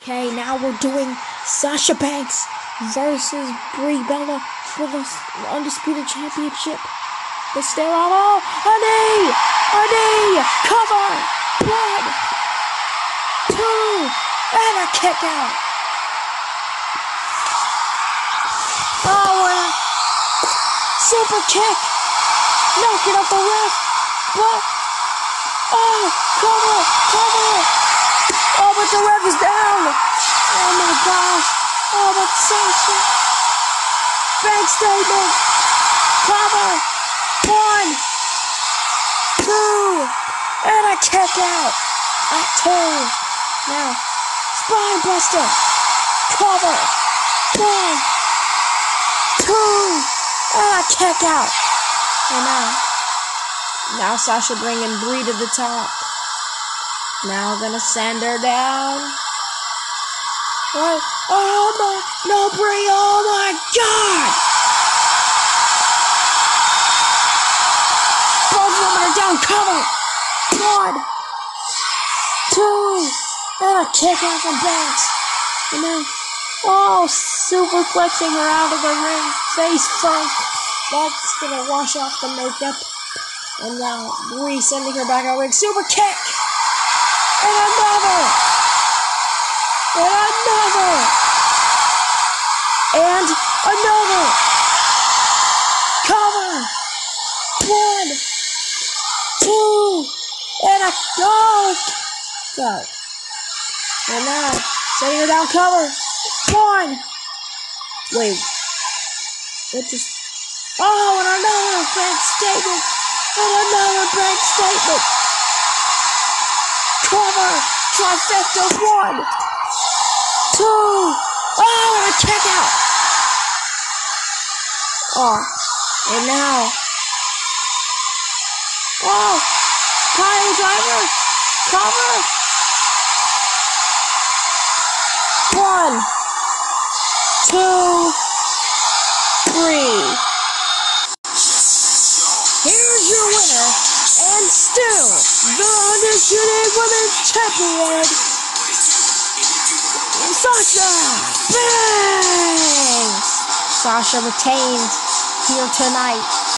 Okay, now we're doing Sasha Banks versus Brie Bella for the Undisputed Championship. The all. A knee! A knee! Cover! One! Two! And a kick out! Oh, and a super kick! Knocking up the ref! But, oh, cover! Cover! Oh, but the ref is down! Oh but Sasha! Bank statement! Cover! One! Two! And a kick out! At two! Now, spine buster! Cover! One! Two! And a kick out! And now, now Sasha bringing Brie to the top. Now gonna send her down. What? Oh my, no Brie, oh my god! Both women are down, cover! One, two, and a kick out from Banks. And then, oh, superplexing her out of the ring, face first. That's gonna wash off the makeup. And now Brie sending her back out ring, super kick! and another, and another, and another. Cover. One, two, and a go. Go. And now, setting her down, cover. One. Wait. What just. Oh, and another bank statement. And another bank statement cover, trifecta, one, two, oh, kick out. Oh, and now, oh, Kyle Driver, cover, one, two, three. Here's your winner, and still the undisputed women's champion, Sasha Banks. Sasha retains here tonight